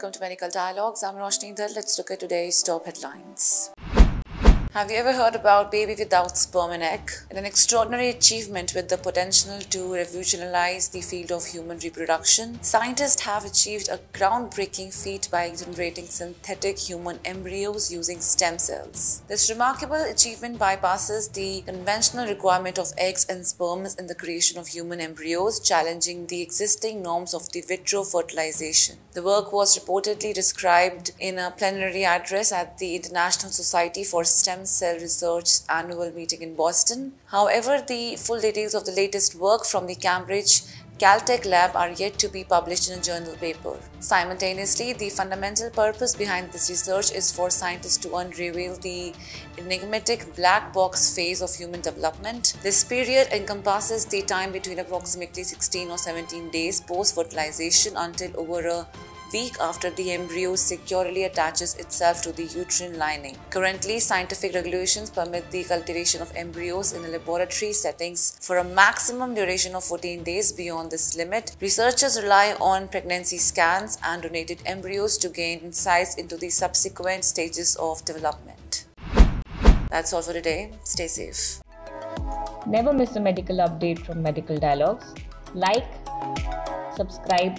welcome to Medical Dialogues. I'm Roshni Dhar. Let's look at today's top headlines. Have you ever heard about baby without sperm and egg? An extraordinary achievement with the potential to revolutionize the field of human reproduction, scientists have achieved a groundbreaking feat by generating synthetic human embryos using stem cells. This remarkable achievement bypasses the conventional requirement of eggs and sperms in the creation of human embryos, challenging the existing norms of the vitro fertilization. The work was reportedly described in a plenary address at the International Society for Cell Research annual meeting in Boston. However, the full details of the latest work from the Cambridge Caltech lab are yet to be published in a journal paper. Simultaneously, the fundamental purpose behind this research is for scientists to unravel the enigmatic black box phase of human development. This period encompasses the time between approximately 16 or 17 days post fertilization until over a week after the embryo securely attaches itself to the uterine lining. Currently, scientific regulations permit the cultivation of embryos in laboratory settings for a maximum duration of 14 days. Beyond this limit, researchers rely on pregnancy scans and donated embryos to gain insights into the subsequent stages of development. That's all for today. Stay safe. Never miss a medical update from Medical Dialogues. Like, subscribe,